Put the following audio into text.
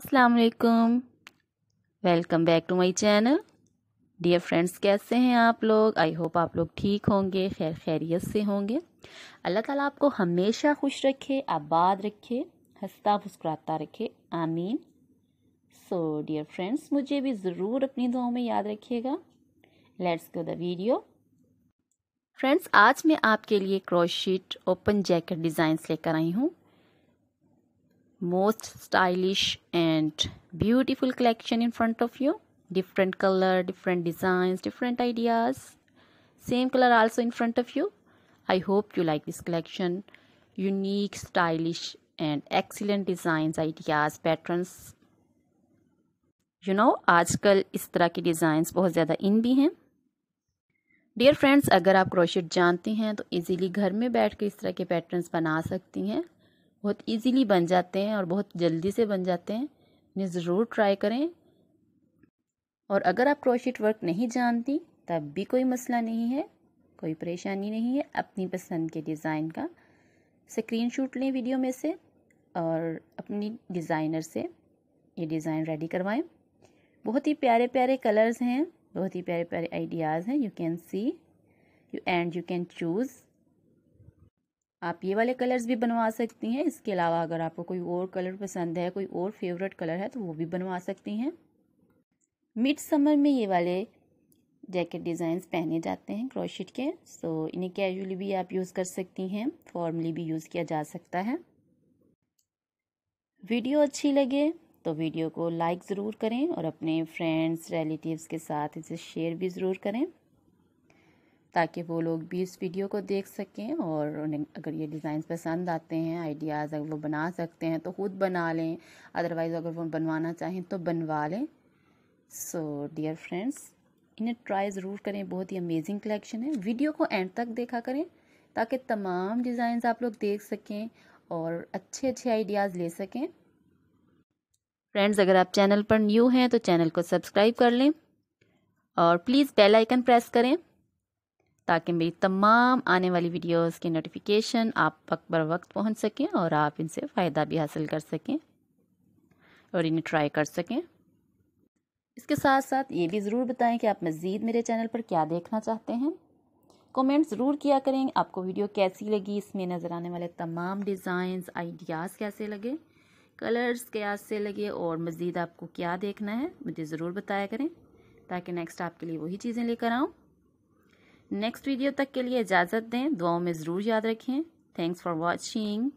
अस्सलाम वालेकुम back to my channel. Dear friends, कैसे हैं आप लोग? आई होप आप लोग ठीक होंगे, खैर खैरियत से होंगे। अल्लाह ताला आपको हमेशा खुश रखे, आबाद रखे, हंसता मुस्कुराता रखे। आमीन। सो डियर फ्रेंड्स मुझे भी ज़रूर अपनी दुआओं में याद रखिएगा। Let's go the video friends आज मैं आपके लिए क्रॉशीट ओपन जैकेट डिज़ाइंस लेकर आई हूँ। Most stylish and beautiful collection in front of you different color different designs different ideas same color also in front of you i hope you like this collection unique stylish and excellent designs ideas patterns you know आजकल इस तरह के designs बहुत ज़्यादा इन भी हैं dear friends अगर आप क्रोशेट जानती हैं तो इजीली घर में बैठ कर इस तरह के पैटर्न्स बना सकती हैं बहुत इजीली बन जाते हैं और बहुत जल्दी से बन जाते हैं। इन्हें ज़रूर ट्राई करें। और अगर आप क्रोशिट वर्क नहीं जानती, तब भी कोई मसला नहीं है, कोई परेशानी नहीं है अपनी पसंद के डिज़ाइन का। स्क्रीनशॉट लें वीडियो में से और अपनी डिज़ाइनर से ये डिज़ाइन रेडी करवाएँ। बहुत ही प्यारे प्यारे कलर्स हैं, बहुत ही प्यारे प्यारे आइडियाज़ हैं। You can see you and you can choose आप ये वाले कलर्स भी बनवा सकती हैं। इसके अलावा अगर आपको कोई और कलर पसंद है, कोई और फेवरेट कलर है तो वो भी बनवा सकती हैं। मिड समर में ये वाले जैकेट डिज़ाइंस पहने जाते हैं क्रोशिट के। सो इन्हें कैजुअली भी आप यूज़ कर सकती हैं फॉर्मली भी यूज़ किया जा सकता है। वीडियो अच्छी लगे तो वीडियो को लाइक ज़रूर करें और अपने फ्रेंड्स रिलेटिव्स के साथ इसे शेयर भी ज़रूर करें। ताकि वो लोग भी इस वीडियो को देख सकें और उन्हें अगर ये डिज़ाइन पसंद आते हैं आइडियाज़ अगर वो बना सकते हैं तो ख़ुद बना लें। अदरवाइज़ अगर वो बनवाना चाहें तो बनवा लें। सो डियर फ्रेंड्स इन्हें ट्राई ज़रूर करें। बहुत ही अमेजिंग कलेक्शन है। वीडियो को एंड तक देखा करें ताकि तमाम डिज़ाइन आप लोग देख सकें और अच्छे अच्छे आइडियाज़ ले सकें। फ्रेंड्स अगर आप चैनल पर न्यू हैं तो चैनल को सब्सक्राइब कर लें और प्लीज़ बेल आइकन प्रेस करें। ताकि मेरी तमाम आने वाली वीडियोस की नोटिफिकेशन आप वक्त बर वक्त पहुँच सकें और आप इनसे फ़ायदा भी हासिल कर सकें और इन्हें ट्राई कर सकें। इसके साथ साथ ये भी ज़रूर बताएँ कि आप मज़ीद मेरे चैनल पर क्या देखना चाहते हैं। कमेंट ज़रूर किया करें, आपको वीडियो कैसी लगी, इसमें नज़र आने वाले तमाम डिज़ाइंस आइडियाज़ कैसे लगे कलर्स कैसे लगे और मज़ीद आपको क्या देखना है, मुझे ज़रूर बताया करें। ताकि नेक्स्ट आपके लिए वही चीज़ें लेकर आऊँ। नेक्स्ट वीडियो तक के लिए इजाज़त दें। दुआओं में ज़रूर याद रखें। Thanks for watching